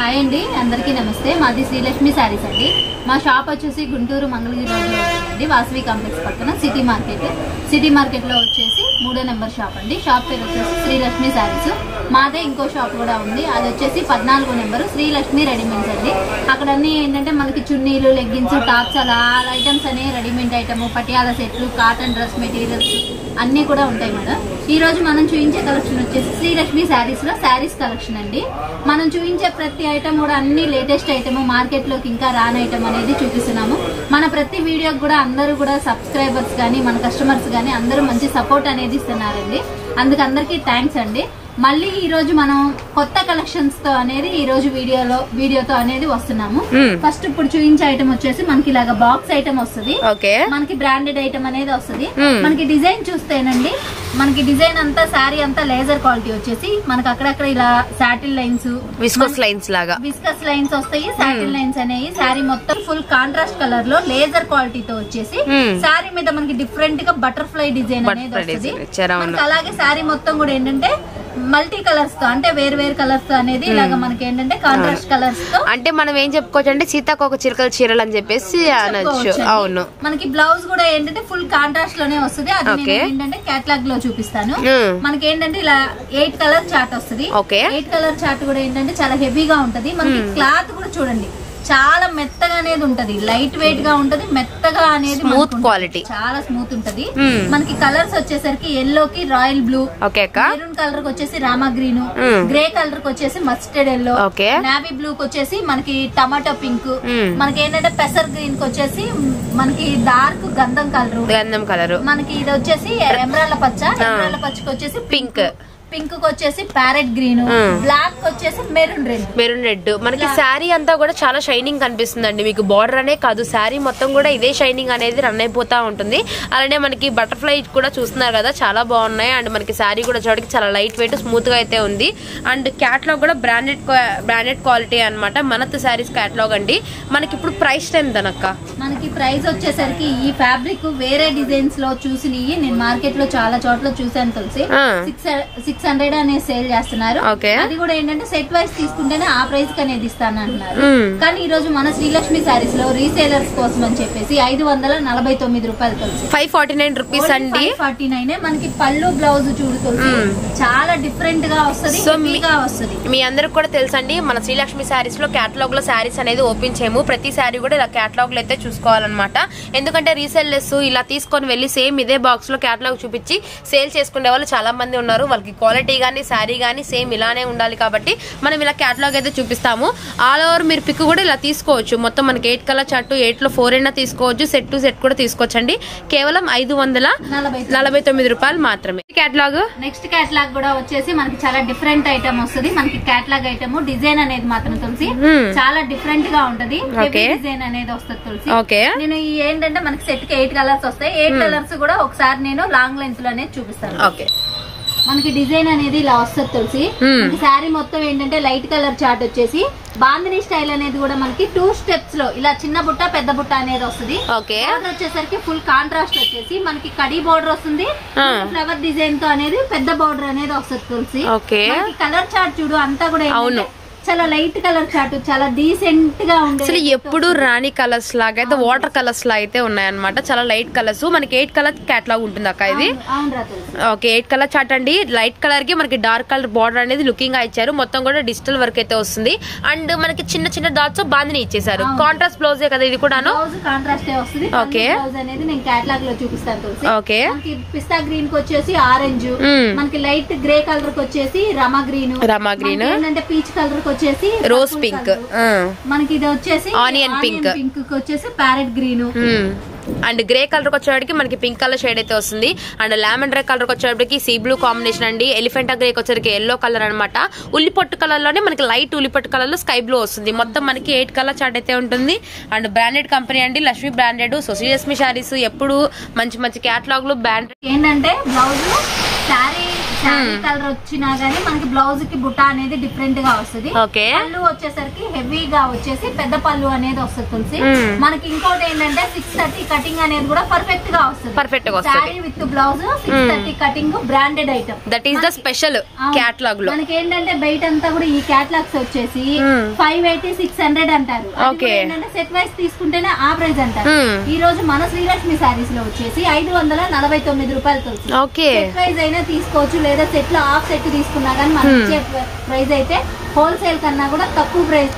Hi అండి అందరికీ నమస్తే. మాది శ్రీలక్ష్మి శారీస్ అండి. మా షాప్ వచ్చేసి గుంటూరు మంగళగిరి రోడ్లో అండి వాసవి కాంప్లెక్స్ పక్కన సిటీ మార్కెట్. సిటీ మార్కెట్లో వచ్చేసి మూడో నెంబర్ షాప్ అండి. షాప్ పేరు వచ్చేసి శ్రీలక్ష్మి శారీస్. మాదే ఇంకో షాప్ కూడా ఉంది. అది వచ్చేసి పద్నాలుగో నెంబరు శ్రీలక్ష్మి రెడీమేడ్స్ అండి. అక్కడ అన్నీ ఏంటంటే మనకి చున్నీలు లెగ్గిన్స్ టాప్స్ అలా ఐటమ్స్ అనే రెడీమేడ్ ఐటమ్. పటియాల సెట్లు కాటన్ డ్రెస్ మెటీరియల్స్ అన్నీ కూడా ఉంటాయి మేడం. ఈ రోజు మనం చూపించే కలెక్షన్ వచ్చేసి శ్రీలక్ష్మి శారీస్లో శారీస్ కలెక్షన్ అండి. మనం చూపించే ప్రతి ఐటమ్ కూడా అన్ని లేటెస్ట్ ఐటమ్ మార్కెట్లోకి ఇంకా రాని ఐటమ్ అనేది చూపిస్తున్నాము. మన ప్రతి వీడియోకి కూడా అందరూ కూడా సబ్స్క్రైబర్స్ కానీ మన కస్టమర్స్ కానీ అందరూ మంచి సపోర్ట్ అనేది ఇస్తున్నారండి. అందుకు అందరికీ థ్యాంక్స్ అండి. మళ్ళీ ఈ రోజు మనం కొత్త కలెక్షన్స్తో అనేది ఈ రోజు వీడియోలో వీడియోతో అనేది వస్తున్నాము. ఫస్ట్ ఇప్పుడు చూపించే ఐటమ్ వచ్చేసి మనకి ఇలాగా బాక్స్ ఐటమ్ వస్తుంది. మనకి బ్రాండెడ్ ఐటమ్ అనేది వస్తుంది. మనకి డిజైన్ చూస్తేనండి మనకి డిజైన్ అంతా శారీ అంతా లేజర్ క్వాలిటీ వచ్చేసి మనకి అక్కడక్కడ ఇలా సాటిల్ లైన్స్ విస్కోస్ లైన్స్ లాగా. విస్కస్ లైన్స్ వస్తాయి. సాటిల్ లైన్స్ అనేవి శారీ మొత్తం ఫుల్ కాంట్రాస్ట్ కలర్లో లేజర్ క్వాలిటీతో వచ్చేసి. శారీ మీద మనకి డిఫరెంట్గా బటర్ఫ్లై డిజైన్ అనేది వస్తుంది. అలాగే శారీ మొత్తం కూడా ఏంటంటే మల్టీ కలర్స్తో అంటే వేరు వేరు కలర్స్తో అనేది ఇలాగా మనకి ఏంటంటే కాంట్రాస్ట్ కలర్స్తో. అంటే మనం ఏం చెప్పుకోవచ్చు అంటే సీతాకోక చిరకల చీరలు అని చెప్పేసి అనొచ్చు. అవును. మనకి బ్లౌజ్ కూడా ఏంటంటే ఫుల్ కాంట్రాస్ట్లోనే వస్తుంది. అది నేను. ఏంటంటే కేటలాగ్లో చూపిస్తాను. మనకి ఏంటంటే ఇలా ఎయిట్ కలర్ చార్ట్ వస్తుంది. ఎయిట్ కలర్ చార్ట్ కూడా ఏంటంటే చాలా హెవీగా ఉంటది. మనకి క్లాత్ కూడా చూడండి. చాలా మెత్తగా అనేది ఉంటది లైట్ వెయిట్గా ఉంటది మెత్తగా అనేది ఉంటది. quality. చాలా స్మూత్ ఉంటది Hmm. మనకి కలర్స్ వచ్చేసరికి ఎల్లో కి రాయల్ బ్లూ ఓకే మెరూన్ కలర్కి వచ్చేసి రామా గ్రీన్. గ్రే కలర్కి వచ్చేసి మస్టర్డ్ ఎల్లో. నావీ బ్లూ కి వచ్చేసి మనకి టమాటో పింక్ Hmm. మనకి ఏంటంటే పెసర్ గ్రీన్కి వచ్చేసి మనకి డార్క్ గంధం కలర్ గంధం కలర్ మనకి ఇది వచ్చేసి ఎమరాళ్ళ పచ్చ ఎమరాళ్ళ పచ్చకి వచ్చేసి పింక్ పింక్కి వచ్చేసి ప్యారెట్ గ్రీన్. బ్లాక్ వచ్చేసి మెరూన్ రెడ్. Maroon red. మనకి శారీ అంతా కూడా చాలా షైనింగ్ కనిపిస్తుందండి. మీకు బార్డర్ అనే కాదు. శారీ మొత్తం కూడా ఇదే షైనింగ్ అనేది రన్ అయిపోతా ఉంటుంది. అలానే మనకి బటర్ఫ్లై కూడా చూస్తున్నారు కదా చాలా బాగున్నాయి. అండ్ మనకి శారీ కూడా చూడడానికి చాలా లైట్ వెయిట్ స్మూత్గా అయితే ఉంది. అండ్ క్యాట్లాగ్ కూడా బ్రాండెడ్ బ్రాండెడ్ క్వాలిటీ అన్నమాట. మనత్ శారీస్ క్యాట్లాగ్ అండి. మనకి ఇప్పుడు ప్రైస్ ఎంత అక్క మనకి ప్రైస్ వచ్చేసరికి ఈ ఫ్యాబ్రిక్ వేరే డిజైన్స్లో చూసినవి నేను మార్కెట్లో చాలా చోట్ల చూసాను తెలిసి? ఆ. సిక్స్ సిక్స్ హండ్రెడ్ అనేది సేల్ చేస్తున్నారు. అది కూడా ఏంటంటే సెట్ వైస్ తీసుకుంటేనే ఆ ప్రైస్కి అనేది ఇస్తాను అంటున్నారు. కానీ ఈ రోజు మన శ్రీలక్ష్మి శారీస్లో రీసేలర్స్ కోసం అని చెప్పేసి ఐదు వందల నలభై తొమ్మిది రూపాయలు కలిసి. ఫైవ్ ఫార్టీ నైన్ రూపీస్ అండి. ఫార్టీ నైన్ మనకి పళ్ళు బ్లౌజ్ చూడు తులసి. చాలా డిఫరెంట్గా వస్తది So, మీ- హెవీగా వస్తది. మీ అందరికి కూడా తెలుసండి మన శ్రీలక్ష్మి శారీస్లో క్యాటలాగ్లో శారీస్ అనేది ఓపెన్ చేయము. ప్రతి శారీ కూడా ఇలా క్యాటలాగ్లో అయితే చూసుకోవాలన్నమాట. ఎందుకంటే రీసెల్లర్స్ ఇలా తీసుకొని వెళ్ళి సేమ్ ఇదే బాక్స్లో క్యాటలాగ్ చూపించి సేల్ చేసుకునే వాళ్ళు చాలా మంది ఉన్నారు. వాళ్ళకి క్వాలిటీ గానీ శారీ గానీ సేమ్ ఇలానే ఉండాలి కాబట్టి మనం ఇలా క్యాటలాగ్ అయితే చూపిస్తాము. ఆల్ ఓవర్ మీరు పిక్ కూడా ఇలా తీసుకోవచ్చు. మొత్తం మనకి ఎయిట్ కలర్ చార్ట్ ఎయిట్లో ఫోర్ అయినా తీసుకోవచ్చు సెట్ టు సెట్ కూడా తీసుకోవచ్చండి. కేవలం ఐదు వందల నలభై తొమ్మిది. రూపాయలు మాత్రమే. క్యాటలాగ్ నెక్స్ట్ క్యాటలాగ్ కూడా వచ్చేసి మనకి చాలా డిఫరెంట్ ఐటమ్ వస్తుంది. మనకి క్యాటలాగ్ ఐటమ్ డిజైన్ అనేది మాత్రం తులసి. చాలా డిఫరెంట్గా ఉంటది. డిజైన్ అనేది వస్తుంది తులసి. ఓకే. నేను ఏంటంటే మనకి సెట్కి ఎయిట్ కలర్స్ వస్తాయి. ఎయిట్ కలర్స్ కూడా ఒకసారి నేను లాంగ్ లెంత్లో అనేది చూపిస్తాను. ఓకే. మనకి డిజైన్ అనేది ఇలా వస్తుంది తులసి. శారీ మొత్తం ఏంటంటే లైట్ కలర్ చార్ట్ వచ్చేసి. బాందిని స్టైల్ అనేది కూడా మనకి టూ స్టెప్స్లో ఇలా చిన్న బుట్ట పెద్ద బుట్ట అనేది వస్తుంది. బోర్డర్ వచ్చేసరికి ఫుల్ కాంట్రాస్ట్ వచ్చేసి మనకి కడి బోర్డర్ వస్తుంది. ఫ్లవర్ డిజైన్తో అనేది పెద్ద బోర్డర్ అనేది వస్తుంది తులసి. కలర్ చార్ట్ చూడు అంతా కూడా. చాలా లైట్ కలర్ చార్ట్ చాలా డీసెంట్గా ఉండే అసలు ఎప్పుడు రాణి కలర్స్ లాగా అయితే వాటర్ కలర్స్ లా అయితే ఉన్నాయన్నమాట. చాలా లైట్ కలర్స్. మనకి ఎయిట్ కలర్ క్యాట్లాగ్ ఉంటుంది అక్క ఇది. ఓకే ఎయిట్ కలర్ చార్ట్ అండి. లైట్ కలర్కి మనకి డార్క్ కలర్ బార్డర్ అనేది లుకింగ్గా ఇచ్చారు. మొత్తం కూడా డిజిటల్ వర్క్ అయితే వస్తుంది. అండ్ మనకి చిన్న చిన్న డాట్స్ బాందిని ఇచ్చేసారు. కాంట్రాస్ట్ బ్లౌజే కదా ఇది కూడాను? కాంట్రాస్ట్ వస్తుంది. బ్లౌజ్ అనేది నేను కేటలాగ్లో చూపిస్తాను ఓకే. మనకి పిస్తా గ్రీన్కి వచ్చేసి ఆరెంజ్. మనకి లైట్ గ్రే కలర్కి వచ్చేసి రమా గ్రీన్ రమా గ్రీన్ ఏంటంటే పీచ్ కలర్ వచ్చేసి రోజ్ పింక్. మనకి ఇది వచ్చేసి pink. పింక్కి వచ్చేసి parrot green and grey colour వచ్చేవాడికి మనకి పింక్ కలర్ షేడ్ అయితే వస్తుంది. అండ్ లామెండర్ కలర్ వచ్చేటప్పటికి సీ బ్లూ కాంబినేషన్ అండి. ఎలిఫెంటా గ్రేకి వచ్చేసరికి ఎల్లో కలర్ అనమాట ఉల్లిపొట్టు కలర్లోనే మనకి లైట్ ఉల్లిపొట్టు కలర్లో స్కై బ్లూ వస్తుంది. మొత్తం మనకి ఎయిట్ కలర్ చార్ట్ అయితే ఉంటుంది. అండ్ బ్రాండెడ్ కంపెనీ అండి లక్ష్మీ బ్రాండెడ్ సొసీలక్ష్మి శారీస్ ఎప్పుడు మంచి మంచి క్యాటలాగ్లు బ్రాండ్ ఏంటంటే బ్లౌజ్ శారీ శారీ కలర్ వచ్చినా గానీ మనకి బ్లౌజ్కి బుట్ట అనేది డిఫరెంట్గా వస్తుంది. పళ్ళు వచ్చేసరికి హెవీగా వచ్చేసి పెద్ద పళ్ళు అనేది వస్తుంది తులసి. మ్మ్. మనకి ఇంకోటి ఏంటంటే సిక్స్ థర్టీ కటింగ్ అనేది కూడా పర్ఫెక్ట్గా వస్తుంది. Perfect గా వస్తది. Saree with blouse six thirty cutting branded item that is the special క్యాట్లాగ్లో. మనకి ఏంటంటే బయట అంతా కూడా ఈ క్యాట్లాగ్స్ వచ్చేసి. ఫైవ్ ఎయిటీ సిక్స్ హండ్రెడ్ అంటారు. ఏంటంటే సెట్ వైస్ తీసుకుంటేనే ఆ ప్రైస్ అంటారు. మ్మ్. ఈ రోజు మన శ్రీలక్ష్మి సారీస్లో వచ్చేసి ఐదు వందల నలభై తొమ్మిది రూపాయలు తెలుసు. సెట్ ప్రైస్ అయినా తీసుకోవచ్చు లేదా సెట్లో హాఫ్ సెట్ తీసుకున్నా కానీ మనం Hmm. ఇచ్చే ప్రైస్ అయితే హోల్సేల్ కన్నా కూడా తక్కువ ప్రైస్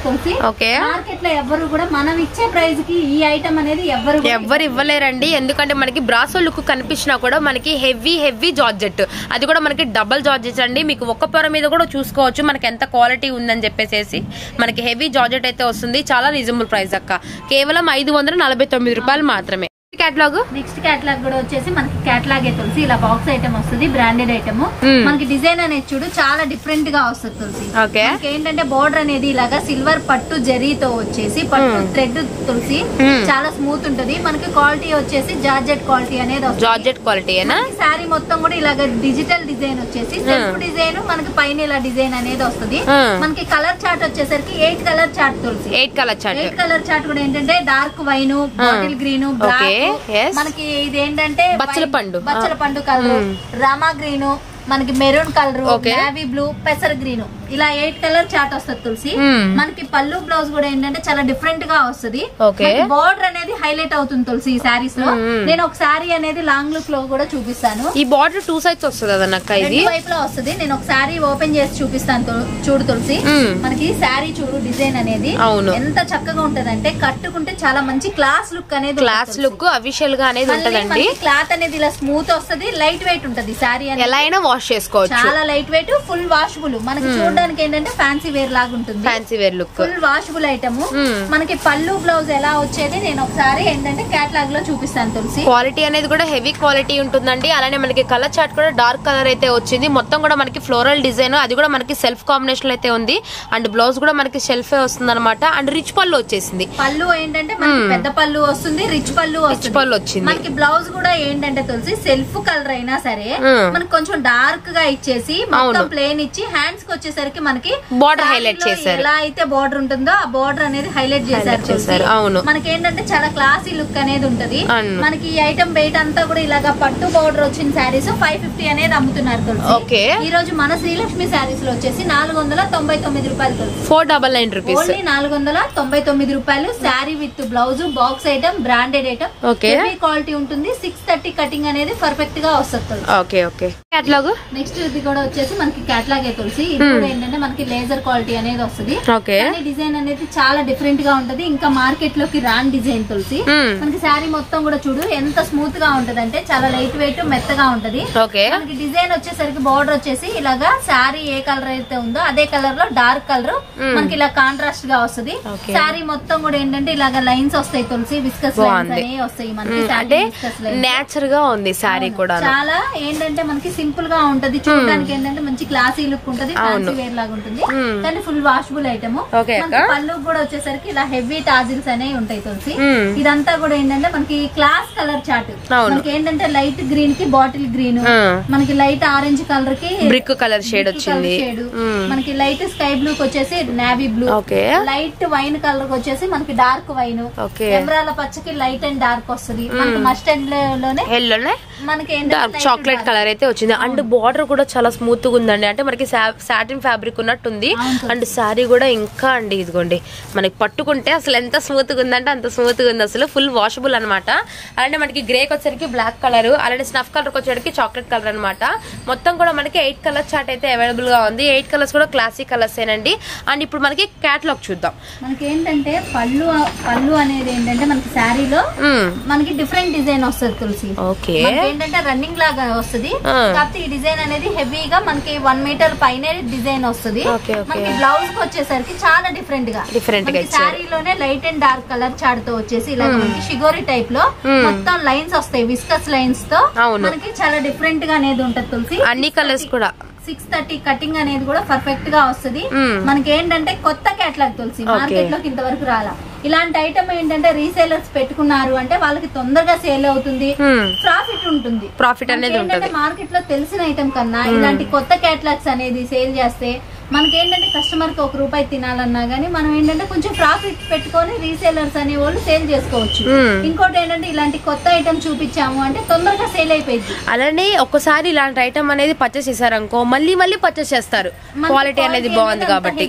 ఓకే. మార్కెట్లో ఎవ్వరు కూడా మనం ఇచ్చే ప్రైస్కి ఈ ఐటమ్ అనేది ఎవ్వరు కూడా ఎవ్వరు ఇవ్వలేరండి. ఎందుకంటే మనకి బ్రాసో లుక్ కనిపించినా కూడా మనకి హెవీ హెవీ జార్జెట్. అది కూడా మనకి డబల్ జార్జెట్ అండి. మీకు ఒక్క పొర మీద కూడా చూసుకోవచ్చు. మనకి ఎంత క్వాలిటీ ఉందని చెప్పేసి మనకి హెవీ జార్జెట్ అయితే వస్తుంది. చాలా రీజనబుల్ ప్రైస్ అక్క. కేవలం ఐదు వందల నలభై తొమ్మిది రూపాయలు మాత్రమే. కేటలాగ్ నెక్స్ట్ క్యాట్లాగ్ కూడా వచ్చేసి మనకి క్యాట్లాగ్ తులసి. ఇలా బాక్స్ ఐటమ్ వస్తుంది బ్రాండెడ్ ఐటమ్ Hmm. మనకి డిజైన్ అనేది చూడు చాలా డిఫరెంట్గా వస్తుంది తులసి. ఏంటంటే బోర్డర్ అనేది ఇలాగా సిల్వర్ పట్టు జరీతో వచ్చేసి పట్టు Hmm. థ్రెడ్ తులసి. Hmm. చాలా స్మూత్ ఉంటది. మనకి క్వాలిటీ వచ్చేసి జార్జెట్ క్వాలిటీ అనేది జార్జెట్ క్వాలిటీ శారీ మొత్తం కూడా ఇలాగ డిజిటల్ డిజైన్ వచ్చేసి సెల్ఫ్ డిజైన్ మనకి పైన ఇలా డిజైన్ అనేది వస్తుంది. Hmm. మనకి కలర్ చార్ట్ వచ్చేసరికి eight colour chart Tulasi. Eight colour chart eight colour chart కూడా ఏంటంటే dark wine bottle green yes. మనకి ఇది ఏంటంటే బచ్చల పండు. బచ్చల పండు కలర్ Hmm. రామా గ్రీన్ మనకి మెరూన్ కలర్. నావీ బ్లూ పెసర్ గ్రీన్ ఇలా ఎయిట్ కలర్ చార్ట్ వస్తుంది తులసి. Hmm. మనకి పళ్ళు బ్లౌజ్ కూడా ఏంటంటే చాలా డిఫరెంట్గా వస్తుంది. బార్డర్ అనేది హైలైట్ అవుతుంది తులసి ఈ శారీస్లో. Hmm. నేను ఒక శారీ అనేది లాంగ్ లుక్లో కూడా చూపిస్తాను. ఈ బార్డర్ టూ సైడ్స్ వస్తుంది అదన్నక్క ఇది? వైపులా వస్తుంది. నేను ఒక శారీ ఓపెన్ చేసి చూపిస్తాను చూడు తులసి. Hmm. మనకి శారీ చూడు డిజైన్ అనేది అవును. ఎంత చక్కగా ఉంటదంటే కట్టుకుంటే చాలా మంచి క్లాస్ లుక్ అనేది క్లాస్ లుక్ అఫీషియల్గా అనేది ఉంటదండి. క్లాత్ అనేది ఇలా స్మూత్ వస్తది. లైట్ వెయిట్ ఉంటది అనేది. ఎలా అయినా వాష్ చేసుకోవచ్చు. చాలా లైట్ వెయిట్ ఫుల్ వాషబుల్ మనకి చూడడానికి ఏంటంటే ఫ్యాన్సీ వేర్ లాగా ఉంటుంది. Fancy wear look full washable item Hmm. మనకి పళ్ళు బ్లౌజ్ ఎలా వచ్చేది నేను ఒకసారి ఏంటంటే క్యాట్లాగ్లో చూపిస్తాను తులసి. క్వాలిటీ అనేది కూడా హెవీ క్వాలిటీ ఉంటుందండి. అలానే మనకి కలర్ చార్ట్ కూడా డార్క్ కలర్ అయితే వచ్చింది. మొత్తం కూడా మనకి ఫ్లోరల్ డిజైన్ అది కూడా మనకి సెల్ఫ్ కాంబినేషన్ అయితే ఉంది. అండ్ బ్లౌజ్ కూడా మనకి సెల్ఫ్ వస్తుంది అనమాట అండ్ రిచ్ పళ్ళు వచ్చేసింది. పళ్ళు ఏంటంటే మనకి పెద్ద పళ్ళు వస్తుంది రిచ్ పళ్ళు వస్తుంది. పళ్ళు వచ్చింది. మనకి బ్లౌజ్ కూడా ఏంటంటే తెలిసి సెల్ఫ్ కలర్ అయినా సరే Hmm. మనకి కొంచెం డార్క్గా ఇచ్చేసి మొత్తం. ప్లేన్ ఇచ్చి హ్యాండ్స్కి వచ్చేసరికి మనకి Border saree highlight లో చేశారు. ఎలా అయితే బార్డర్ ఉంటుందో ఆ బార్డర్ అనేది హైలైట్ చేశారు. అవును. మనకి ఏంటంటే చాలా క్లాసీ లుక్ అనేది ఉంటది. మనకి ఈ ఐటమ్ బయట అంతా కూడా ఇలాగా పట్టు బార్డర్ వచ్చిన శారీస్ ఫైవ్ ఫిఫ్టీ అనేది అమ్ముతున్నారు Okay. ఈ రోజు మన శ్రీలక్ష్మి శారీస్లో వచ్చేసి నాలుగు వందల తొంభై తొమ్మిది రూపాయలు four double nine rupees only నాలుగు వందల తొంభై తొమ్మిది రూపాయలు saree with blouse box item branded item. Heavy quality ఉంటుంది సిక్స్ థర్టీ కటింగ్ అనేది పర్ఫెక్ట్గా వస్తుంది ఓకే ఓకే నెక్స్ట్ ఇది కూడా వచ్చేసి మనకి క్యాట్లాగ్ తులసి ఇది కూడా ఏంటంటే మనకి లేజర్ క్వాలిటీ అనేది వస్తుంది. డిజైన్ అనేది చాలా డిఫరెంట్గా ఉంటది. ఇంకా మార్కెట్లోకి రాని డిజైన్ తులసి. Hmm. మనకి శారీ మొత్తం కూడా చూడు ఎంత స్మూత్గా ఉంటది అంటే చాలా లైట్ వెయిట్ మెత్తగా ఉంటది. మనకి డిజైన్ వచ్చేసరికి బార్డర్ వచ్చేసి ఇలాగా శారీ ఏ కలర్ అయితే ఉందో అదే కలర్లో డార్క్ కలర్ మనకి ఇలా కాంట్రాస్ట్గా వస్తుంది. శారీ మొత్తం కూడా ఏంటంటే ఇలాగా లైన్స్ వస్తాయి తులసి విస్కస్ లైన్స్ బాగుంది. అనేవి వస్తాయి మనకి అంటే. నేచర్గా ఉంది శారీ కూడా చాలా ఏంటంటే మనకి సింపుల్గా ఉంటది. చూడడానికి ఏంటంటే మంచి క్లాసీ లుక్ ఉంటది వేర్ లాగా ఉంటుంది. కానీ ఫుల్ వాషబుల్ ఐటమ్. పళ్ళు కూడా వచ్చేసరికి ఇలా హెవీ టాజిల్స్ అనేవి ఉంటాయి తులసి మ్మ్. ఇదంతా కూడా ఏంటంటే మనకి క్లాస్ కలర్ చార్ట్. మనకి ఏంటంటే లైట్ గ్రీన్కి బాటిల్ గ్రీన్ మ్మ్. మనకి లైట్ ఆరెంజ్ కలర్కి బ్రిక్ కలర్ షేడ్ వచ్చింది. మ్మ్. మనకి లైట్ స్కై బ్లూ వచ్చేసి navy blue light wine colour వచ్చేసి మనకి డార్క్ వైన్. ఎమరాల పచ్చకి లైట్ అండ్ డార్క్ వస్తుంది మనకి లోనే ఎల్లోనే మనకి ఏంటంటే డార్క్ చాక్లెట్. కలర్ అయితే వచ్చింది. అండ్ బార్డర్ కూడా చాలా స్మూత్గా ఉందండి. అంటే మనకి సాటిన్ ఫ్యాబ్రిక్ ఉన్నట్టుంది. అండ్ శారీ కూడా ఇంకా అండి ఇదిగోండి. మనకి పట్టుకుంటే అసలు ఎంత స్మూత్గా ఉందంటే అంత స్మూత్గా ఉంది. అసలు ఫుల్ వాషబుల్ అనమాట అలానే మనకి గ్రేకి వచ్చరికి బ్లాక్ కలర్ అలానే స్నఫ్ కలర్ వచ్చేసరికి చాక్లెట్ కలర్ అనమాట మొత్తం కూడా మనకి ఎయిట్ కలర్ చార్ట్ అయితే అవైలబుల్గా ఉంది. ఎయిట్ కలర్స్ కూడా క్లాసిక్ కలర్స్ ఏనండి. అండ్ ఇప్పుడు మనకి క్యాట్లాగ్ చూద్దాం. మనకి ఏంటంటే పళ్ళు పళ్ళు అనేది ఏంటంటే మనకి శారీలో. మనకి డిఫరెంట్ డిజైన్ వస్తుంది తులసి. ఓకే. ఏంటంటే రన్నింగ్ లాగా వస్తుంది. కాకపోతే ఈ డిజైన్ అనేది హెవీగా మనకి వన్ మీటర్ పైన డిజైన్ వస్తుంది. మనకి బ్లౌజ్కి వచ్చేసరికి చాలా డిఫరెంట్గా Different గా. శారీలోనే లైట్ అండ్ డార్క్ కలర్ చార్ట్తో వచ్చేసి ఇలా మనకి షిగోరి టైప్లో Hmm. మొత్తం లైన్స్ వస్తాయి విస్కస్ లైన్స్తో. మనకి చాలా డిఫరెంట్గా అనేది ఉంటది తులసి అన్ని కలర్స్ కూడా సిక్స్ థర్టీ కటింగ్ అనేది కూడా పర్ఫెక్ట్గా వస్తుంది మ్మ్. మనకి ఏంటంటే కొత్త కేటలాగ్ తులసి. మార్కెట్లోకి ఇంతవరకు రాలా ఇలాంటి ఐటమ్ ఏంటంటే రీసేలర్స్ పెట్టుకున్నారు అంటే వాళ్ళకి తొందరగా సేల్ అవుతుంది. ప్రాఫిట్ ఉంటుంది. ప్రాఫిట్ అనేది మార్కెట్లో తెలిసిన ఐటమ్ కన్నా ఇలాంటి కొత్త క్యాటలాగ్స్ అనేది సేల్ చేస్తే మనకి ఏంటంటే కస్టమర్కి ఒక రూపాయి తినాలన్నా గానీ మనం ఏంటంటే కొంచెం ప్రాఫిట్ పెట్టుకొని రీసేలర్స్ అనే వాళ్ళు సేల్ చేసుకోవచ్చు. Hmm. ఇంకోటి ఏంటంటే ఇలాంటి కొత్త ఐటమ్ చూపించాము అంటే తొందరగా సేల్ అయిపోయింది. అలానే ఒక్కసారి ఇలాంటి ఐటమ్ అనేది పర్చేస్ చేశారనుకో మళ్ళీ మళ్ళీ పర్చేస్ చేస్తారు. క్వాలిటీ అనేది బాగుంది కాబట్టి.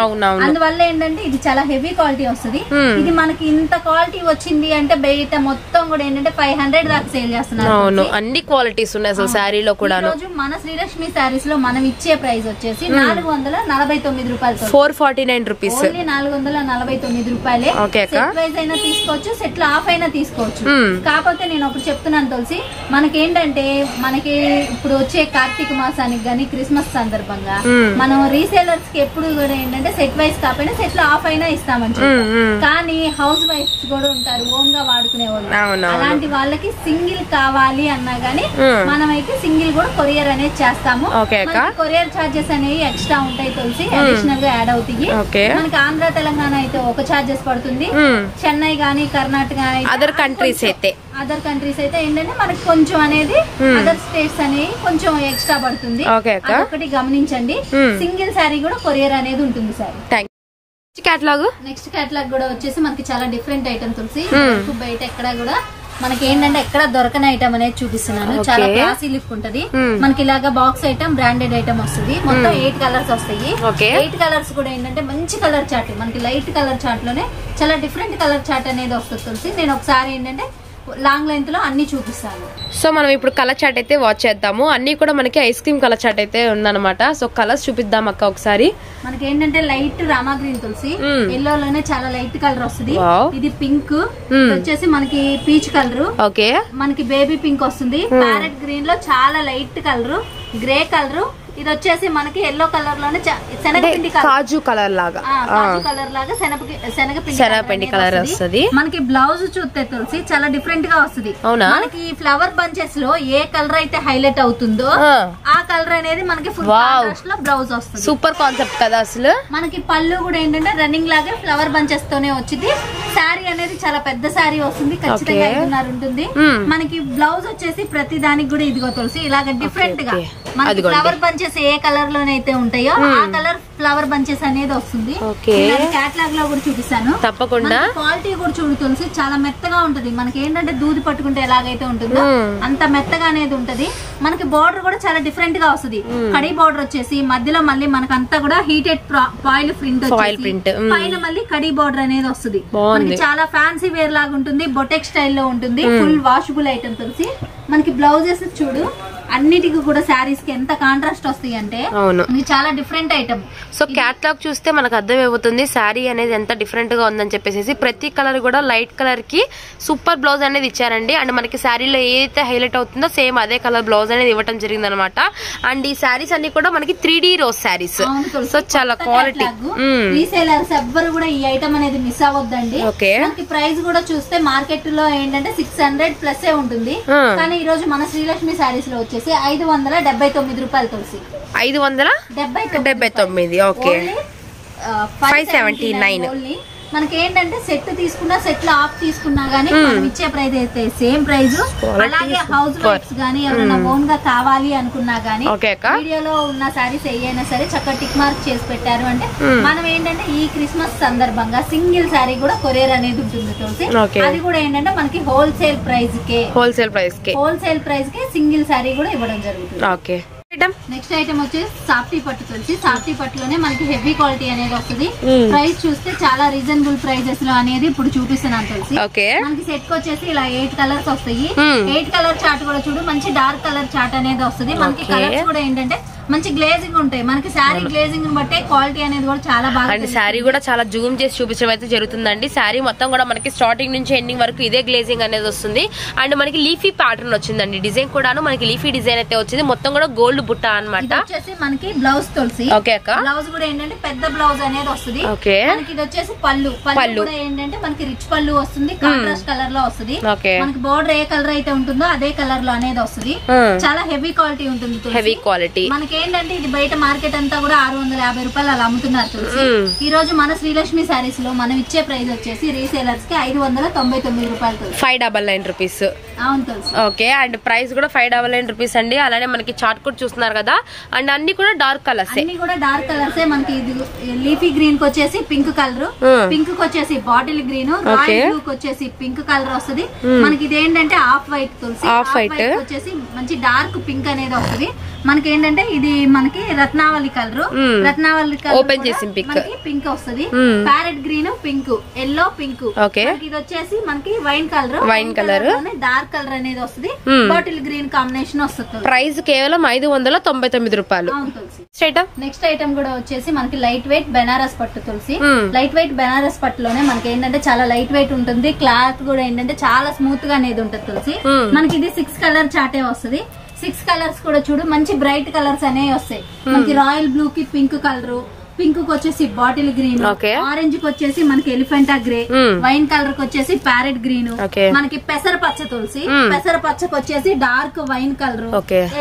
అవునవును. అందువల్ల ఏంటంటే ఇది చాలా హెవీ క్వాలిటీ వస్తుంది. Hmm. ఇది మనకి ఇంత క్వాలిటీ వచ్చింది అంటే బయట మొత్తం కూడా ఏంటంటే ఫైవ్ హండ్రెడ్ దాకా సేల్ చేస్తున్నారు. అవును. అన్ని క్వాలిటీస్ ఉన్నాయి అసలు శారీలో రోజు మన శ్రీలక్ష్మి శారీస్లో మనం ఇచ్చే ప్రైస్ వచ్చేసి నాలుగు వందల నలభై తొమ్మిది రూపాయలతో four forty nine rupees only నాలుగు వందల నలభై తొమ్మిది రూపాయలే. సెట్ వైజ్ అయినా తీసుకోవచ్చు సెట్ ఆఫ్ అయినా తీసుకోవచ్చు Hmm. కాకపోతే నేను ఒకటి చెప్తున్నాను తులసి మనకేంటంటే మనకి ఇప్పుడు వచ్చే కార్తీక మాసానికి గానీ క్రిస్మస్ సందర్భంగా Hmm. మనం రీసేలర్స్కి ఎప్పుడు కూడా ఏంటంటే సెట్ వైజ్ కాకపోయినా సెట్ ఆఫ్ అయినా ఇస్తామని చెప్పి కానీ హౌస్ వైఫ్స్ కూడా ఉంటారు ఓన్గా వాడుకునే వాళ్ళు. అలాంటి వాళ్ళకి సింగిల్ కావాలి అన్నా గానీ Hmm. మనమైతే సింగిల్ కూడా కొరియర్ అనేది చేస్తాము. కొరియర్ చార్జెస్ అనేవి ఎక్స్ట్రా ఉంటాయి తులసి అడిషనల్గా యాడ్ అవుతాయి. మనకి ఆంధ్ర తెలంగాణ అయితే ఒక చార్జెస్ పడుతుంది. చెన్నై గానీ కర్ణాటక అదర్ కంట్రీస్ అయితే. అదర్ కంట్రీస్ అయితే ఏంటంటే మనకి కొంచెం అనేది అదర్ స్టేట్స్ అనేవి కొంచెం ఎక్స్ట్రా పడుతుంది. అదొకటి గమనించండి. సింగిల్ శారీ కూడా కొరియర్ అనేది ఉంటుంది సార్. నెక్స్ట్ కేటలాగ్ కూడా వచ్చేసి మనకి చాలా డిఫరెంట్ ఐటమ్ తులసి. బయట ఎక్కడ కూడా మనకి ఏంటంటే ఎక్కడ దొరకని ఐటమ్ అనేది చూపిస్తున్నాను. చాలా క్లాసీ లుక్ ఉంటది. Hmm. మనకి ఇలాగా బాక్స్ ఐటమ్ బ్రాండెడ్ ఐటమ్ వస్తుంది. మొత్తం ఎయిట్ కలర్స్ వస్తాయి. ఎయిట్ కలర్స్ కూడా ఏంటంటే మంచి కలర్ చార్ట్ మనకి లైట్ కలర్ చార్ట్లోనే చాలా డిఫరెంట్ కలర్ చార్ట్ అనేది వస్తుంది. నేను ఒకసారి ఏంటంటే లాంగ్ లెంత్లో అన్ని చూపిస్తాను. సో మనం ఇప్పుడు కలర్ చాట్ అయితే వాచ్ చేద్దాము. అన్ని కూడా మనకి ఐస్ క్రీమ్ కలర్ చాట్ అయితే ఉందన్నమాట. సో కలర్స్ చూపిద్దాం అక్క ఒకసారి. మనకి ఏంటంటే light Rama green Tulasi. Yellow లోనే చాలా లైట్ కలర్ వస్తుంది. ఇది పింక్. వచ్చేసి మనకి పీచ్ కలర్. ఓకే. మనకి బేబీ పింక్ వస్తుంది. ప్యారెట్ గ్రీన్లో చాలా లైట్ కలర్. Grey colour. ఇది వచ్చేసి మనకి ఎల్లో కలర్లోనే శనగపిండి కలర్ కాజు కలర్ లాగా కలర్ లాగా శనగపి శనగపిండి శనగపిండి అనేది వస్తది. మనకి బ్లౌజ్ చూస్తే తులసి చాలా డిఫరెంట్గా వస్తుంది అవునా? మనకి ఫ్లవర్ బంచెస్లో ఏ కలర్ అయితే హైలైట్ అవుతుందో ఆ. కలర్ అనేది మనకి ఫుల్లో బ్లౌజ్ వస్తుంది సూపర్ కాన్సెప్ట్ కదా అసలు మనకి పళ్ళు కూడా ఏంటంటే రన్నింగ్ లాగే ఫ్లవర్ బంచెస్ తోనే వచ్చింది శారీ అనేది చాలా పెద్ద శారీ వస్తుంది ఖచ్చితంగా. ఐదున్నర ఉంటుంది Hmm. మనకి బ్లౌజ్ వచ్చేసి ప్రతి దానికి కూడా ఇదిగో తులసి ఇలాగ డిఫరెంట్గా. మనకి. ఫ్లవర్ బంచెస్ ఏ కలర్ లోనైతే ఉంటాయో ఆ కలర్ ఫ్లవర్ బంచెస్ అనేది వస్తుంది. క్యాట్లాగ్లో కూడా చూపిస్తాను. తప్పకుండా. క్వాలిటీ కూడా చూడు తులసి చాలా మెత్తగా ఉంటది. మనకి ఏంటంటే దూది పట్టుకుంటే ఎలాగైతే ఉంటుందో Hmm. అంత మెత్తగా అనేది ఉంటది. మనకి బార్డర్ కూడా చాలా డిఫరెంట్గా వస్తుంది. కడి బార్డర్ వచ్చేసి మధ్యలో మళ్ళీ మనకంతా కూడా హీటెడ్ ఫాయిల్ ప్రింట్ mm. పైన మళ్ళీ కడి బార్డర్ అనేది వస్తుంది. మనకి చాలా ఫ్యాన్సీ వేర్ లాగా ఉంటుంది. బొటెక్ స్టైల్లో ఉంటుంది. ఫుల్ వాషబుల్ ఐటమ్ తెలిసి. మనకి బ్లౌజెస్ చూడు. అన్నిటికి కూడా శారీస్కి ఎంత కాంట్రాస్ట్ వస్తాయి అంటే అవును. మనకి చాలా డిఫరెంట్ ఐటమ్ సో క్యాట్లాగ్ చూస్తే మనకు అర్థమైపోతుంది శారీ అనేది ఎంత డిఫరెంట్గా ఉందని చెప్పేసి ప్రతి కలర్ కూడా లైట్ కలర్కి సూపర్ బ్లౌజ్ అనేది ఇచ్చారండి. అండ్ మనకి శారీలో ఏదైతే హైలైట్ అవుతుందో సేమ్ అదే కలర్ బ్లౌజ్ అనేది ఇవ్వటం జరిగింది అనమాట అండ్ ఈ శారీస్ అన్ని కూడా మనకి three D rose sarees. So చాలా క్వాలిటీ రీసేలర్స్ ఎవ్వరు కూడా ఈ ఐటమ్ అనేది మిస్ అవ్వద్దండి. మనకి ప్రైస్ కూడా చూస్తే మార్కెట్లో ఏంటంటే సిక్స్ హండ్రెడ్ ప్లస్ ఏ ఉంటుంది. కానీ ఈ రోజు మన శ్రీలక్ష్మి శారీస్లో వచ్చేసి ఐదు వందల డెబ్బై తొమ్మిది రూపాయలు తులసి. ఐదు వందల డెబ్బై డెబ్బై తొమ్మిది ఓకే. ఫైవ్ 579 ఓన్లీ మనకి ఏంటంటే సెట్ తీసుకున్నా సెట్లో ఆఫ్ తీసుకున్నా గానీ మనం ఇచ్చే ప్రైస్ అయితే సేమ్ ప్రైస్ అలాగే హౌస్. వైఫ్స్ గానీ ఎవరైనా ఓన్గా కావాలి అనుకున్నా గానీ వీడియోలో ఉన్న సారీస్ ఏయైనా సరే చక్కగా టిక్ మార్క్ చేసి పెట్టారు అంటే Hmm. మనం ఏంటంటే ఈ క్రిస్మస్ సందర్భంగా సింగిల్ సారీ కూడా కొరియర్ అనేది ఉంటుంది Okay. అది కూడా ఏంటంటే మనకి హోల్సేల్ ప్రైస్ కే. హోల్సేల్ ప్రైస్కి. హోల్సేల్ ప్రైస్ కే సింగిల్ సారీ కూడా ఇవ్వడం జరుగుతుంది. ఓకే నెక్స్ట్ ఐటమ్ వచ్చేసి సాఫ్టీ పట్టు తులసి. సాఫ్టీ పట్టులోనే మనకి హెవీ క్వాలిటీ అనేది వస్తుంది. ప్రైస్ చూస్తే చాలా రీజనబుల్ ప్రైజెస్లో అనేది ఇప్పుడు చూపిస్తున్నాను తులసి. మనకి సెట్ వచ్చేసి ఇలా ఎయిట్ కలర్స్ వస్తాయి. ఎయిట్ కలర్ చార్ట్ కూడా చూడు మంచి డార్క్ కలర్ చార్ట్ అనేది వస్తుంది. మనకి. కలర్స్ కూడా ఏంటంటే మంచి గ్లేజింగ్ ఉంటాయి. మనకి శారీ గ్లేజింగ్ బట్టే క్వాలిటీ అనేది కూడా చాలా బాగా అండ్ శారీ కూడా చాలా జూమ్ చేసి చూపించడం అయితే జరుగుతుందండి. శారీ మొత్తం కూడా మనకి స్టార్టింగ్ నుంచి ఎండింగ్ వరకు ఇదే గ్లేజింగ్ అనేది వస్తుంది. అండ్ మనకి లీఫీ ప్యాటర్న్ వచ్చిందండి. డిజైన్ కూడాను మనకి లీఫీ డిజైన్ అయితే వచ్చింది. మొత్తం కూడా గోల్డ్ బుట్ట ఇది అన్నమాట వచ్చేసి మనకి బ్లౌజ్ తులసి. ఓకే అక్క. బ్లౌజ్ కూడా ఏంటంటే పెద్ద బ్లౌజ్ అనేది వస్తుంది. ఓకే. మనకి ఇది వచ్చేసి పళ్ళు. పళ్ళు. కూడా ఏంటంటే మనకి రిచ్ పళ్ళు వస్తుంది. కాంట్రాస్ట్ కలర్లో వస్తుంది. ఓకే. మనకి బోర్డర్ ఏ కలర్ అయితే ఉంటుందో అదే కలర్లో అనేది వస్తుంది. చాలా హెవీ క్వాలిటీ ఉంటుంది. హెవీ క్వాలిటీ మనకి ఏంటంటే ఇది బయట మార్కెట్ అంతా కూడా ఆరు వందల యాభై రూపాయలు అలా అమ్ముతున్నారు తులసి. ఈ రోజు మన శ్రీలక్ష్మి శారీస్లో మనం ఇచ్చే ప్రైస్ వచ్చేసి రీసేలర్స్కి ఐదు వందల తొంభై తొమ్మిది రూపాయలు Tulasi. Five double nine rupees అవును తులసి. ఓకే అండ్ ప్రైస్ కూడా ఫైవ్ డబల్ నైన్ రూపీస్ అండి. అలానే మనకి చార్ట్ కూడా చూస్తున్నారు కదా. అండ్ అన్ని కూడా డార్క్ కలర్స్ అన్ని కూడా డార్క్ కలర్స్ మనకి ఇది. లీఫీ గ్రీన్కి వచ్చేసి పింక్ కలర్. పింక్కి వచ్చేసి బాటిల్ గ్రీన్ బ్లూ కి వచ్చేసి పింక్ కలర్ వస్తుంది. మనకి ఇది ఏంటంటే ఆఫ్ వైట్ తులసి. ఆఫ్. వైట్ వచ్చేసి మంచి డార్క్ పింక్ అనేది వస్తుంది. మనకి ఏంటంటే ఇది మనకి రత్నావళి కలర్. రత్నావళి కలర్ చేసిన pink. మనకి పింక్ వస్తుంది. Parrot green pink yellow pink Okay. ఇది వచ్చేసి మనకి wine colour Wine colour. Dark colour అనేది వస్తుంది. బాటిల్ గ్రీన్ కాంబినేషన్ వస్తుంది. ప్రైస్ కేవలం ఐదు వందల తొంభై తొమ్మిది రూపాయలు నెక్స్ట్ ఐటమ్ కూడా వచ్చేసి మనకి లైట్ వెయిట్ బెనారస్ పట్టు తులసి. లైట్ వెయిట్ బెనారస్ పట్టులోనే మనకి ఏంటంటే చాలా లైట్ వెయిట్ ఉంటుంది క్లాత్ కూడా ఏంటంటే చాలా స్మూత్గా అనేది ఉంటుంది తులసి. మనకి ఇది సిక్స్ కలర్ చాటే వస్తుంది సిక్స్ కలర్స్ కూడా చూడు మంచి బ్రైట్ కలర్స్ అనేవి వస్తాయి. మనకి రాయల్ బ్లూ కి పింక్ కలర్ పింక్కి వచ్చేసి బాటిల్ గ్రీన్. ఆరెంజ్కి వచ్చేసి మనకి ఎలిఫెంటా గ్రే. వైన్ కలర్కి వచ్చేసి ప్యారెట్ గ్రీన్. మనకి పెసర పచ్చ తులసి. పెసర పచ్చకి వచ్చేసి dark wine colour.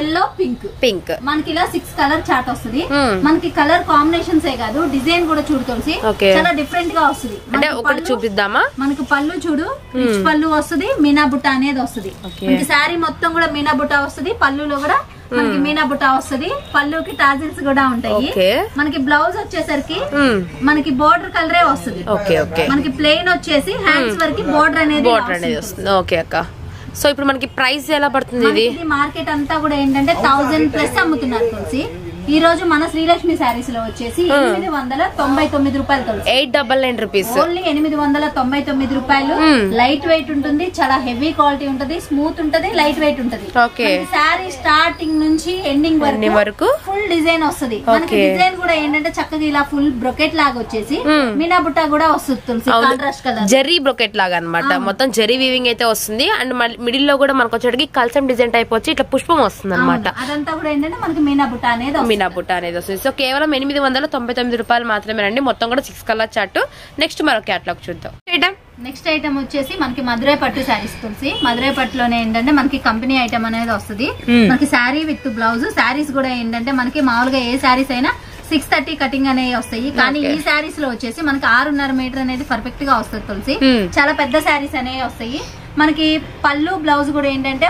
Yellow pink pink మనకి ఇలా సిక్స్ కలర్ చాట్ వస్తుంది. మనకి కలర్ కాంబినేషన్స్ ఏ కాదు డిజైన్ కూడా చూడు తులసి. చాలా డిఫరెంట్గా వస్తుంది అంటే ఒకటి చూపిద్దామా మనకి పళ్ళు చూడు రిచ్ పళ్ళు వస్తుంది మీనా బుట్ట అనేది వస్తుంది. మనకి శారీ మొత్తం కూడా మీనా బుట్ట వస్తుంది పళ్ళులో కూడా మనకి మీనా బుట్ట వస్తుంది పళ్ళుకి టాజిల్స్ కూడా ఉంటాయి. మనకి బ్లౌజ్ వచ్చేసరికి. మనకి బోర్డర్ కలరే వస్తుంది. Okay okay. మనకి ప్లెయిన్ వచ్చేసి హ్యాండ్స్ వరకు బోర్డర్ అనేది బోర్డర్ అనేది వస్తుంది. ఓకే అక్క. సో ఇప్పుడు మనకి ప్రైస్ ఎలా పడుతుంది ఇది? మార్కెట్ అంతా కూడా ఏంటంటే థౌసండ్ ప్లస్ అమ్ముతున్నారు తులసి. ఈ రోజు మన శ్రీలక్ష్మి శారీస్లో వచ్చేసి ఎనిమిది వందల తొంభై తొమ్మిది రూపాయలు eight double nine rupees. Only ఎనిమిది వందల తొంభై తొమ్మిది రూపాయలు. లైట్ వెయిట్ ఉంటుంది చాలా హెవీ క్వాలిటీ ఉంటది స్మూత్ ఉంటది లైట్ వెయిట్ ఉంటది. శారీ స్టార్టింగ్ నుంచి ఎండింగ్ వరకు? ఫుల్ డిజైన్ వస్తుంది. మనకి. డిజైన్ కూడా ఏంటంటే చక్కగా ఇలా ఫుల్ బ్రొకెట్ లాగా వచ్చేసి. మీనా బుట్ట కూడా వస్తుంది కాంట్రాస్ట్ కలర్ జెర్రీ బ్రొకెట్ లాగా అన్నమాట. మొత్తం జెర్రీ వీవింగ్ అయితే వస్తుంది. అండ్ మిడిల్లో కూడా మనకు వచ్చేటికి కల్సం డిజైన్ టైప్ వచ్చి ఇట్లా పుష్పం వస్తుంది అనమాట అదంతా కూడా ఏంటంటే మనకి మీనా బుట్ట అనేది మీనా బుట్ట అనేది వస్తుంది. సో కేవలం ఎనిమిది వందల తొంభై తొమ్మిది రూపాయలు మాత్రమేనండి మొత్తం కూడా సిక్స్ కలర్ చార్ట్. నెక్స్ట్ మరో క్యాట్లాగ్ చూద్దాం. చూద్దాం నెక్స్ట్ ఐటమ్ వచ్చేసి మనకి మధురై పట్టు శారీస్ తులసి. మధురై పట్టులోనే ఏంటంటే మనకి కంపెనీ ఐటమ్ అనేది వస్తుంది. Hmm. మనకి శారీ విత్ బ్లౌజ్ శారీస్ కూడా ఏంటంటే మనకి మామూలుగా ఏ శారీస్ అయినా సిక్స్ థర్టీ కటింగ్ అనేవి వస్తాయి. కానీ. ఈ శారీస్లో వచ్చేసి మనకి ఆరున్నర మీటర్ అనేది పర్ఫెక్ట్గా వస్తుంది తులసి. Hmm. చాలా పెద్ద శారీస్ అనేవి వస్తాయి. మనకి పళ్ళు బ్లౌజ్ కూడా ఏంటంటే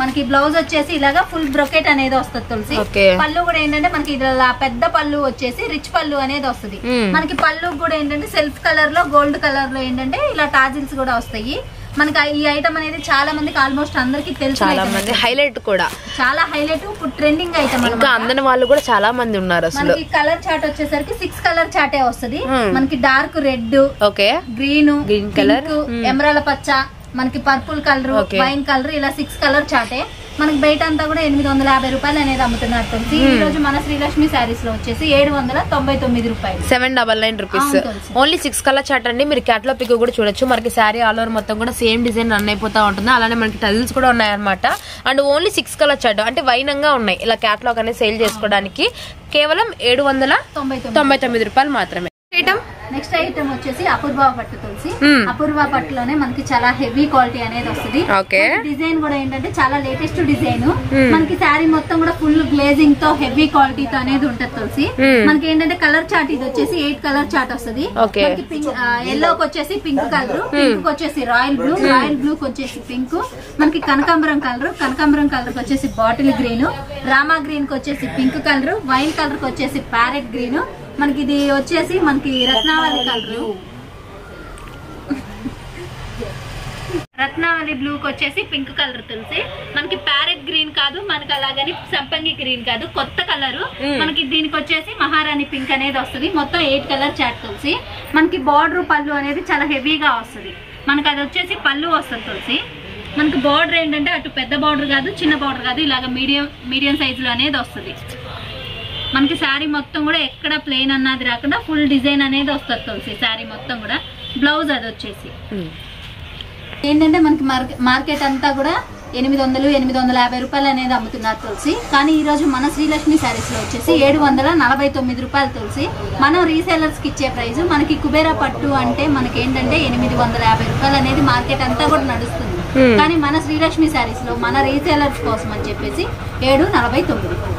మనకి బ్లౌజ్ వచ్చేసి ఇలాగా ఫుల్ బ్రొకెట్ అనేది వస్తుంది తులసి. పళ్ళు కూడా ఏంటంటే మనకి ఇలా పెద్ద పళ్ళు వచ్చేసి రిచ్ పళ్ళు అనేది వస్తుంది. మనకి పళ్ళు కూడా ఏంటంటే సెల్ఫ్ కలర్లో గోల్డ్ కలర్లో ఏంటంటే ఇలా టాజిల్స్ కూడా వస్తాయి మనకి ఈ ఐటమ్ అనేది చాలా మందికి ఆల్మోస్ట్ అందరికి తెలిసిన చాలా. మంది హైలైట్ కూడా చాలా హైలైట్ ఇప్పుడు ట్రెండింగ్ ఐటమ్ ఇంకా అందని వాళ్ళు కూడా చాలా మంది ఉన్నారు అసలు మనకి కలర్ చాట్ వచ్చేసరికి సిక్స్ కలర్ చాటే వస్తుంది. మనకి dark red okay green Green colour. Emerald పచ్చ మనకి పర్పుల్ కలర్. వైన్ కలర్ ఇలా సిక్స్ కలర్ చాటే మనకి బయట అంతా కూడా ఎనిమిది వందల యాభై రూపాయలు అనేది అమ్ముతున్నారు తులసి ఈ రోజు మన శ్రీలక్ష్మి శారీస్లో వచ్చేసి ఏడు వందల తొంభై తొమ్మిది రూపాయలు. Seven double nine rupees. Only six colour chart అండి. మీరు క్యాట్లో పిక్ కూడా చూడొచ్చు. మనకి శారీ ఆల్ ఓవర్ మొత్తం కూడా సేమ్ డిజైన్ రన్ అయిపోతా ఉంటుంది. అలానే మనకి టజిల్స్ కూడా ఉన్నాయన్నమాట. And only six colour chart అంటే వైనంగా ఉన్నాయి. ఇలా క్యాట్లాగ్ అనేది సేల్ చేసుకోవడానికి కేవలం ఏడు వందల తొంభై తొమ్మిది రూపాయలు మాత్రమే. ఐటమ్ నెక్స్ట్ ఐటమ్ వచ్చేసి అపూర్వ పట్టు తులసి. Hmm. అపూర్వ పట్టులోనే మనకి చాలా హెవీ క్వాలిటీ అనేది వస్తుంది. డిజైన్ కూడా ఏంటంటే చాలా లేటెస్ట్ డిజైన్ Hmm. మనకి శారీ మొత్తం కూడా ఫుల్ గ్లేజింగ్తో హెవీ క్వాలిటీతో అనేది ఉంటది తులసి. Hmm. మనకి ఏంటంటే కలర్ చార్ట్ ఇది వచ్చేసి ఎయిట్ కలర్ చార్ట్ వస్తుంది. ఎల్లోకి వచ్చేసి పింక్ కలర్ పింక్ వచ్చేసి రాయల్ బ్లూ రాయల్ బ్లూ వచ్చేసి పింక్ మనకి కనకాంబరం కలర్ కనకాంబరం కలర్ వచ్చేసి బాటిల్ గ్రీన్ రామా గ్రీన్కి వచ్చేసి పింక్ కలర్ వైన్ కలర్కి వచ్చేసి ప్యారెట్ గ్రీన్ మనకి ఇది వచ్చేసి మనకి రత్నావళి కలర్. రత్నావళి బ్లూ కి వచ్చేసి పింక్ కలర్ తులసి. మనకి ప్యారెట్ గ్రీన్ కాదు మనకి అలాగని సంపంగి గ్రీన్ కాదు కొత్త కలర్. మనకి దీనికి వచ్చేసి మహారాణి పింక్ అనేది వస్తుంది. మొత్తం ఎయిట్ కలర్ చాట్ తులసి. మనకి బార్డర్ పళ్ళు అనేది చాలా హెవీగా వస్తుంది. మనకి అది వచ్చేసి పళ్ళు వస్తుంది తులసి. మనకి బార్డర్ ఏంటంటే అటు పెద్ద బార్డర్ కాదు చిన్న బార్డర్ కాదు ఇలాగ మీడియం మీడియం సైజులో అనేది వస్తుంది. మనకి శారీ మొత్తం కూడా ఎక్కడ ప్లెయిన్ అన్నది రాకుండా ఫుల్ డిజైన్ అనేది వస్తుంది తులసి శారీ మొత్తం కూడా. బ్లౌజ్ అది వచ్చేసి. ఏంటంటే మనకి మార్కె- మార్కెట్ అంతా కూడా ఎనిమిది వందలు ఎనిమిది వందల యాభై రూపాయలు అనేది అమ్ముతున్నారు తులసి. కానీ ఈ రోజు మన శ్రీలక్ష్మి శారీస్లో వచ్చేసి ఏడు వందల నలభై తొమ్మిది రూపాయలు తులసి. మనం రీసేలర్స్కి ఇచ్చే ప్రైస్ మనకి కుబేరా పట్టు అంటే మనకి ఏంటంటే ఎనిమిది వందల యాభై రూపాయలు అనేది మార్కెట్ అంతా కూడా నడుస్తుంది. కానీ మన శ్రీలక్ష్మి శారీస్లో మన రీసేలర్స్ కోసం అని చెప్పేసి ఏడు నలభై తొమ్మిది